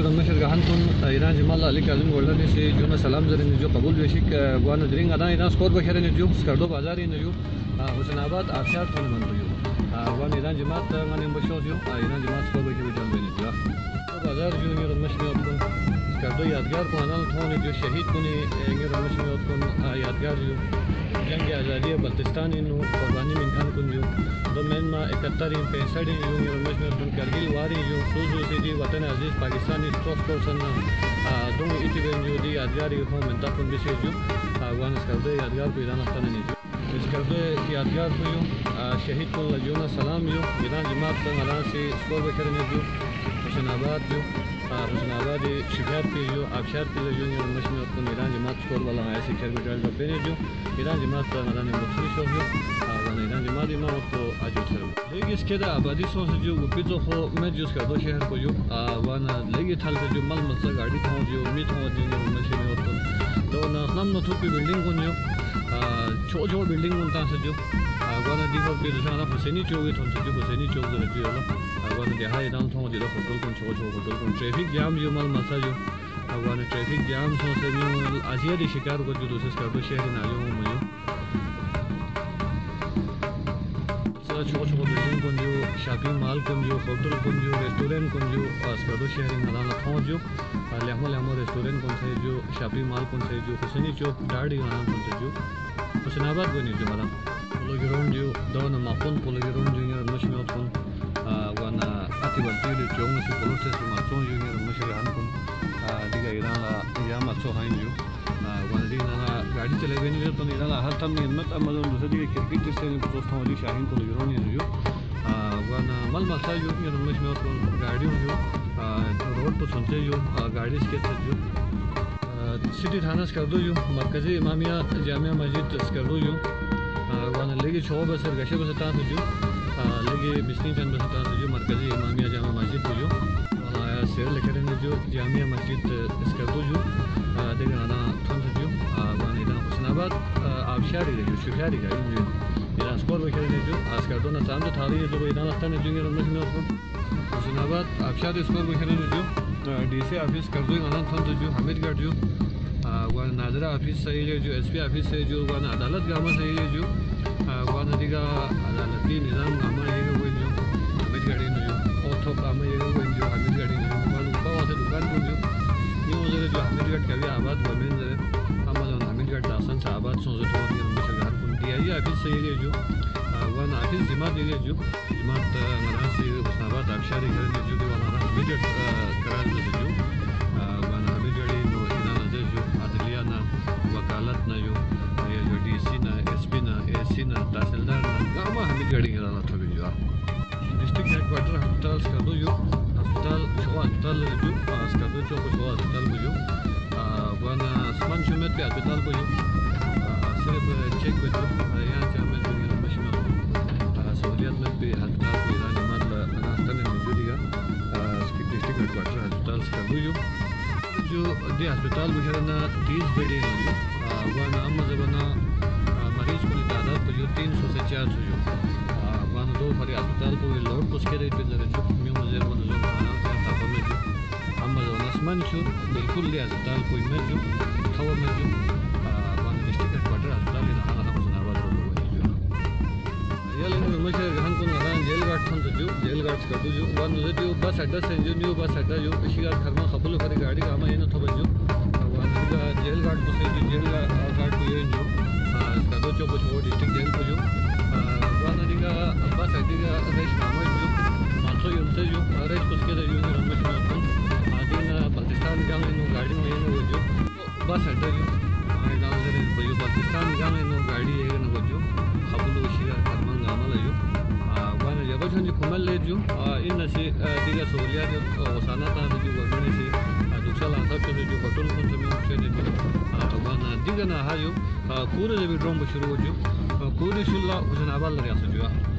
Yığılmışır İran Cimal'la Ali Kazım Golden Nesi Cuma Selam Zerin Nicu Kabul Veşik Guanu Diring Ana İnan Skor Başarı Nicu Skardo Bazar Nicu Hüsnabad Afşar Tanı Manduyu Guan İran Cimal Manim Başoz Yok İran Cimal Skor Başarı Nicu Bazar Nicu Yığılmış Nicu Junior Mashar kun skardo yadgar ko anal thon jo shahid kun Junior Mashar kun yadgar جنگ آزادی بلتستان انو قربانی من کھان کن جو. دو مین ما اکتر ان پینسٹھ ان جو میرا مشمیر کن. کرگل واری جو سوزو سی دی وطن عزیز پاکستانی سٹروس کورسن دو ایٹی بین جو دی یادگار یہ ہوں منتا کن بسی جو. وان اس کردے یادگار کو ایران اختان نہیں اس کردے یادگار کو جو. شہید کن. لجونا سلام جو. ایران جماعت کن علان سی سکور بکرنے جو. حسن آباد جو. Rujnava Chibhat pe yo, Akshar pe yo yo mishmi otun Iran Jimat skor bala nga aysi kergu jal da pene jo Iran Jimat da nga rani mutsi shov yo Rani Iran Jimat ima otto ajo kergu Legis keda abadi sosi jo upizo ho me juz kado sheher ko yo Vana legi talga jo mal matsa gardi thong jo mi thong jo yo mishmi otun Do na khnam no thupi building kun yo chok chok building mun tan saju gwa na dikho bi dushan la phose ni chok ge thon saju phose ni chok ge ju la gwa na deha dang thong de la phol kon chok chok phol kon traffic jam ju mal ma saju gwa na traffic jam so se ni ajia de shikar go ju dusas ka do shehar na yo mo yo چھوٹا چھوٹا building کن جو shopping mall کن جو hotel کن جو restaurant کن جو اسکردو شہر نالان لکھاؤں جو لہمو لہمو ریسٹورینٹ کن تھے جو شاپنگ مال کن تھے جو حسینی چوک ڈاڑی نالان کن تھے جو حسین آباد کن جو مالا پولو گرون جو دون ماخون پولو گرون جو یہ مشمیات کن وانا آتی بلتی جو چون نسی پولو سے ماتون جو یہ مشری ہن کن دیگا ایران لا یا ماتو ہائن جو گاڑی چلے گئے نہیں تو نہیں ہر تم نے ہمت امازون دوسرے دیگه کرکٹ سے دوست ہوں شاہین کو لگرونی جو وانا مل مسا جو رمش میں تو گاڑی جو۔ روڈ سنتے جو گاڑی اس کے جو۔ سٹی تھانہ کر دو جو۔ مرکزی امامیہ جامعہ مسجد کر دو جو۔ وانا لگی چھو بسر گشے بس تھا جو۔ لگی مسنی چند بس نباد آبشاری دیگه شوخیاری که این جون این اسکار بکره نجون اسکار دونه تام دو تالی دو بایدان افتا نجون گرم آبشار میں جو خاص کر توانے تھے اسین آباد آبشاد اسکول میں کھیلنے حامد گڑھ جو حمید گرد جو وان نادر آفیس ہی لے جو اس پی آفیس سے جو وان عدالت گام میں سے جو وان جو عدالتی نظام جو حامد گڑھ جو حامد آباد حامد گڑھ دیایی آفیس سیگه جو وان آفیس جماعت دیگه جو جماعت نراسی حسناباد آبشاری کرنے جو میجر کران دیگه وان همی جڑی نو اینا نزه جو نا وکالت نا جو یا ڈی سی نا ایس پی نا اے نا تحصیلدار نا گاما همی جڑی گرانا تو بھی جو ڈسٹرکٹ ہیڈ کوارٹر ہسپتال سکردو جو ہسپتال شو ہسپتال جو سکردو چوک شو ہسپتال جو ہسپتال جو دی ہسپتال بشرنا تیس بیڈی جو وانا اما زبانا مریض کو تعداد کو جو تین سو سے چار سو جو۔ وانا دو فری ہسپتال کو لوڈ کو کے ریٹ پہ جو میو مزیر وانا جو۔ میں جو۔ زبانا اسمان شو بالکل دی ہسپتال کوئی میں جو۔ جو جیل گارڈ کا جو وانا جو بس اڈا سے جو نیو بس اڈا جو اسی گارڈ کھرما خبلو فری گاڑی کا اما یہ نہ تھوا جو وانا جیل گارڈ کو سے جیل گارڈ کو یہ جو اس کا دو چوبو چھوڑ ڈسٹرکٹ جیل کو جو وانا دیگا بس اڈا ریش نامہ جو مانسو یونتے جو کالج یو ان شي دغه سہولیات اوسانه ته د ګورنمنټ شي د څل اندښتو د پټول په سمون کې نه هغه نه دغه نه هایو کور دې ډرم شروع وجو کور شلا حسین آباد لري اسو